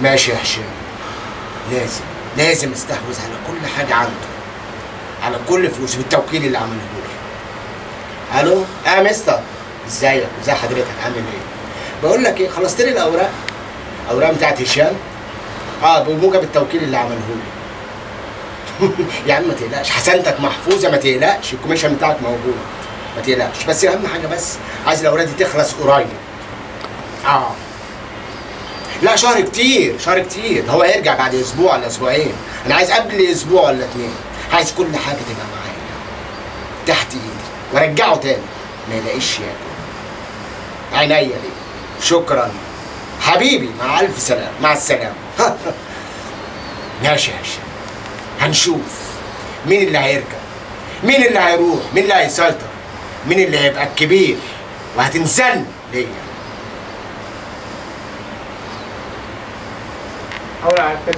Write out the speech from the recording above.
ماشي يا هشام. لازم لازم استحوذ على كل حاجة عنده. على كل فلوسه بالتوكيل اللي عمله لي. ألو؟ آه مستر. ازيك ازي حضرتك؟ عامل إيه؟ بقول لك إيه خلصت لي الأوراق؟ الأوراق بتاعت هشام؟ آه بموجب التوكيل اللي عمله لي. يا عم ما تقلقش. حصتك محفوظة ما تقلقش. ال commission بتاعك موجود. ما تقلقش. بس أهم حاجة بس عايز الأوراق دي تخلص قريب. آه. لا شهر كتير شهر كتير. هو هيرجع بعد أسبوع ولا أسبوعين. أنا عايز قبل أسبوع ولا اتنين. عايز كل حاجة تبقى معايا. تحت إيدي. وارجعه تاني. ما يلاقيش ياكل عينيا ليه؟ شكرا. حبيبي مع ألف سلامة. مع السلامة. ماشي يا هشام هنشوف. مين اللي هيركب مين اللي هيروح؟ مين اللي هيسيطر؟ مين اللي هيبقى الكبير؟ وهتنزل ليا. เอ跟ล่